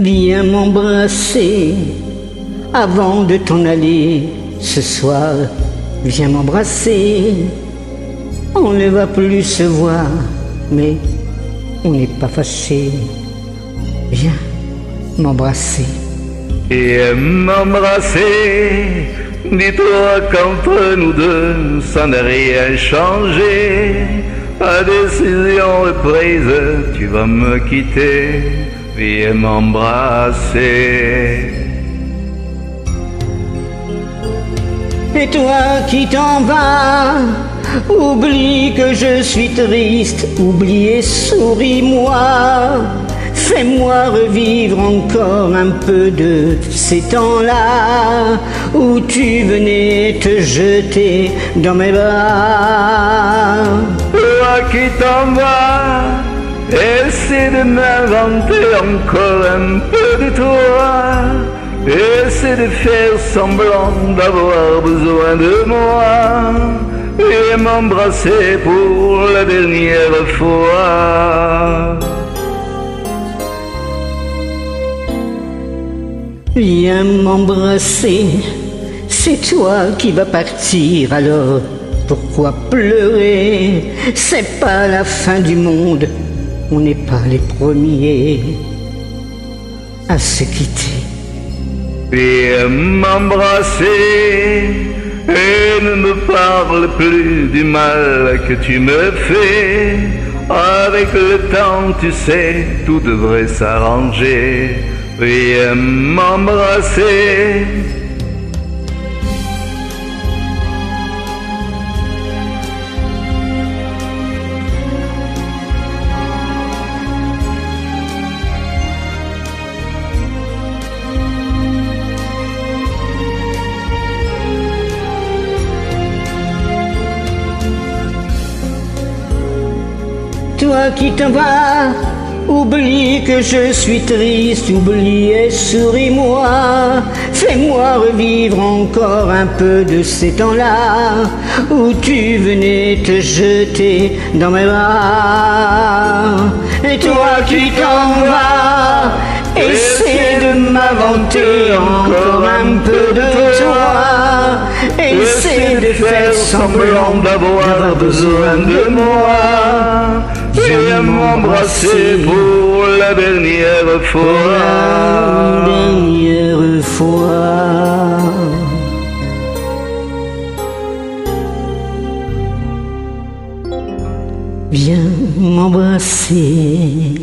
Viens m'embrasser avant de t'en aller ce soir. Viens m'embrasser. On ne va plus se voir, mais on n'est pas fâché. Viens m'embrasser. Et m'embrasser, dis-toi qu'entre nous deux, ça n'a rien changé. La décision est prise, tu vas me quitter, viens m'embrasser. Et toi qui t'en vas, oublie que je suis triste, oublie et souris-moi. Fais-moi revivre encore un peu de ces temps-là où tu venais te jeter dans mes bras. Toi qui t'en vas, essaie de m'inventer encore un peu de toi. Essaie de faire semblant d'avoir besoin de moi et m'embrasser pour la dernière fois. Viens m'embrasser, c'est toi qui vas partir alors. Pourquoi pleurer? C'est pas la fin du monde, on n'est pas les premiers à se quitter. Viens m'embrasser et ne me parle plus du mal que tu me fais. Avec le temps, tu sais, tout devrait s'arranger. Viens m'embrasser. Toi qui t'en vas, oublie que je suis triste, oublie et souris-moi. Fais-moi revivre encore un peu de ces temps-là où tu venais te jeter dans mes bras. Et toi qui t'en vas, essaie de m'inventer encore un peu de toi. Essaie de faire semblant d'avoir besoin de moi. Viens m'embrasser pour la dernière fois. dernière fois. Viens m'embrasser.